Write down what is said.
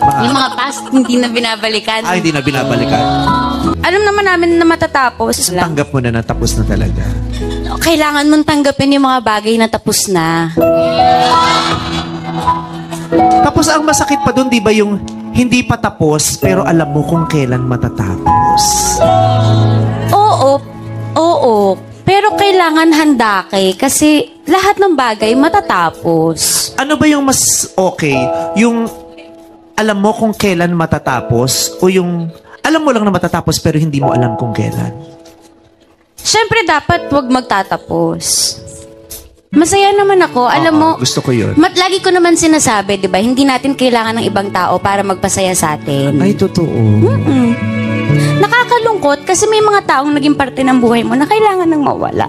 Yung mga past, hindi na binabalikan. Ah, hindi na binabalikan. Alam naman namin na matatapos. Lang. Tanggap mo na na tapos na talaga. Kailangan mong tanggapin yung mga bagay na tapos na. Tapos ang masakit pa doon, di ba yung hindi pa tapos, pero alam mo kung kailan matatapos. Oo, oo. Pero kailangan handa kay kasi lahat ng bagay matatapos. Ano ba yung mas okay? Yung alam mo kung kailan matatapos o yung alam mo lang na matatapos pero hindi mo alam kung kailan? Siyempre dapat wag magtatapos. Masaya naman ako. Alam mo, Oo, gusto ko yun. mat lagi ko naman sinasabi, 'di ba? Hindi natin kailangan ng ibang tao para magpasaya sa atin. Ay, totoo. Mm. Nakakalungkot kasi may mga taong naging parte ng buhay mo na kailangan ng mawala.